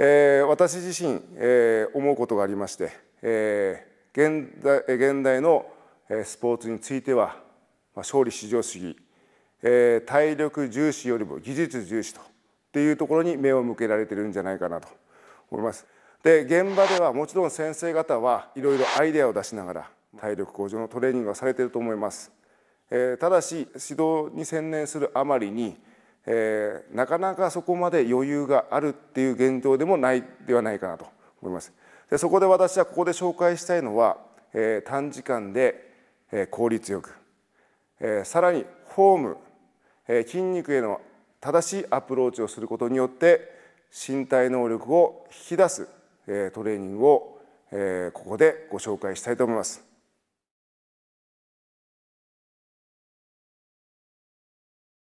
えー、私自身、えー、思うことがありまして、えー、現代現代のスポーツについてはまあ勝利至上主義、えー、体力重視よりも技術重視とっていうところに目を向けられてるんじゃないかなと思います。で現場ではもちろん先生方はいろいろアイデアを出しながら体力向上のトレーニングをされていると思います。えー、ただし指導に専念するあまりに、えー、なかなかそこまで余裕があるっていう現状でもないではないかなと思います。でそこで私はここで紹介したいのは、えー、短時間で、えー、効率よく、えー、さらにフォーム、えー、筋肉への正しいアプローチをすることによって身体能力を引き出すえトレーニングをえここでご紹介したいと思います。